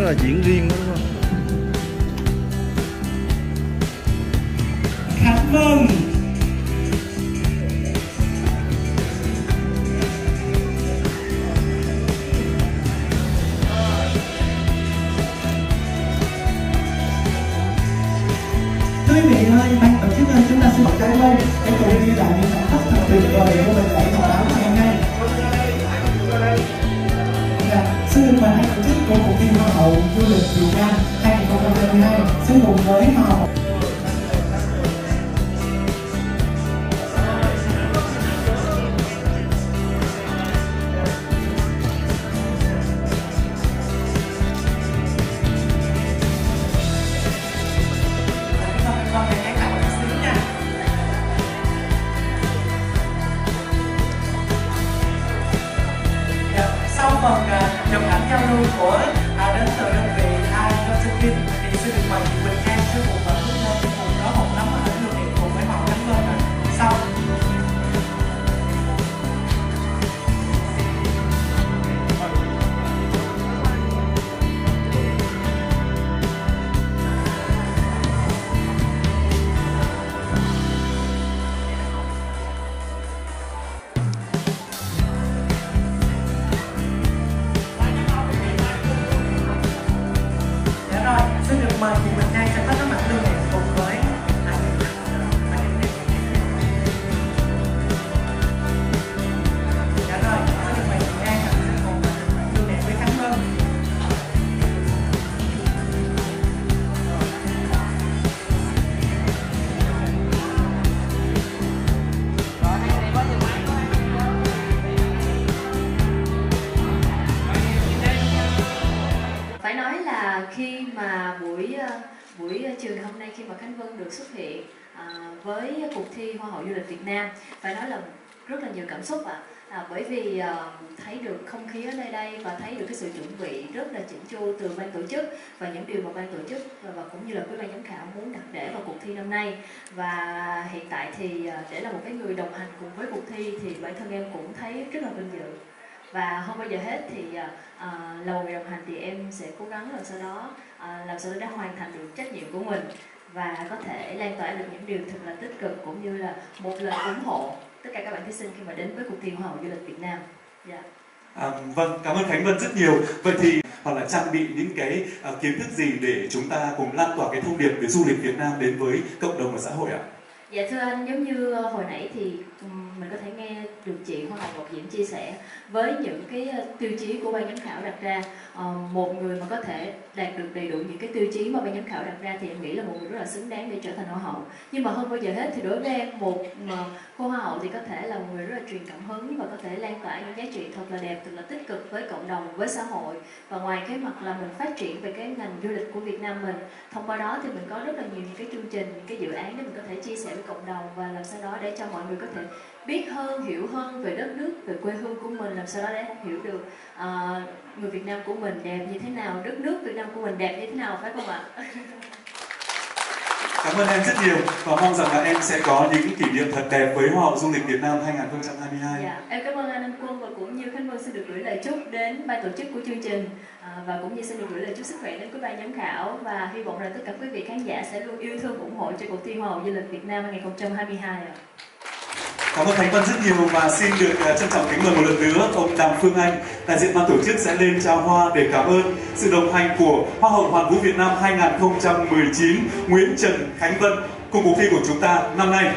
là diễn riêng đó đúng không? Cảm ơn quý vị ơi, ban tổ chức ơi, chúng ta xin một tay lên để cùng ghi lại những khoảnh khắc thật tuyệt vời của mình. Du lịch Việt Nam 2022 sẽ cùng với màu ảnh của à, đến từ đơn vị ai Josephine thì xin được mời chị Quỳnh Trang sư phụ nói là khi mà buổi ờ, buổi ờ, trường hôm nay khi mà Khánh Vân được xuất hiện à, với cuộc thi Hoa hậu du lịch Việt Nam phải nói là rất là nhiều cảm xúc ạ. À, bởi vì à, thấy được không khí ở nơi đây và thấy được cái sự chuẩn bị rất là chỉnh chu từ ban tổ chức và những điều mà ban tổ chức và, và cũng như là quý ban giám khảo muốn đặt để vào cuộc thi năm nay. Và hiện tại thì để là một cái người đồng hành cùng với cuộc thi thì bản thân em cũng thấy rất là vinh dự và không bao giờ hết thì à, à, là một người đồng hành thì em sẽ cố gắng làm sao đó à, làm sao đó để hoàn thành được trách nhiệm của mình và có thể lan tỏa được những điều thật là tích cực cũng như là một lời ủng hộ tất cả các bạn thí sinh khi mà đến với cuộc thi hoa hậu du lịch Việt Nam. Dạ. À, vâng, cảm ơn Khánh Vân rất nhiều. Vậy thì hoặc là trang bị những cái à, kiến thức gì để chúng ta cùng lan tỏa cái thông điệp về du lịch Việt Nam đến với cộng đồng và xã hội ạ? Dạ thưa anh, giống như ờ, hồi nãy thì mình có thể nghe được chị Hoa Hồng Ngọc Diễm chia sẻ với những cái ờ, tiêu chí của ban giám khảo đặt ra. Ờ, một người mà có thể đạt được đầy đủ những cái tiêu chí mà ban giám khảo đặt ra thì em nghĩ là một người rất là xứng đáng để trở thành Hoa hậu. Nhưng mà hơn bao giờ hết thì đối với em một mà cô Hoa hậu thì có thể là một người rất là truyền cảm hứng và có thể lan tỏa những giá trị thật là đẹp, thật là tích cực với cộng đồng, với xã hội. Và ngoài cái mặt là mình phát triển về cái ngành du lịch của Việt Nam mình thông qua đó thì mình có rất là nhiều những cái chương trình, những cái dự án để mình có thể chia sẻ với cộng đồng và làm sao đó để cho mọi người có thể biết hơn, hiểu hơn về đất nước, về quê hương của mình, làm sao đó để hiểu được ờ, người Việt Nam của mình đẹp như thế nào, đất nước Việt Nam của mình đẹp như thế nào phải không ạ? Cảm ơn em rất nhiều và mong rằng là em sẽ có những kỷ niệm thật đẹp với Hoa hậu du lịch Việt Nam 2022. Dạ, em cảm ơn anh Anh Quân và cũng như Khánh Vân xin được gửi lời chúc đến ban tổ chức của chương trình à, và cũng như xin được gửi lời chúc sức khỏe đến quý ban giám khảo và hy vọng rằng tất cả quý vị khán giả sẽ luôn yêu thương ủng hộ cho cuộc thi Hoa hậu du lịch Việt Nam 2022 ạ. Cảm ơn Khánh Vân rất nhiều và xin được uh, trân trọng kính mời một lần nữa ông Đàm Phương Anh, đại diện ban tổ chức sẽ lên trao hoa để cảm ơn sự đồng hành của Hoa hậu Hoàn vũ Việt Nam 2019 Nguyễn Trần Khánh Vân cùng cuộc thi của chúng ta năm nay.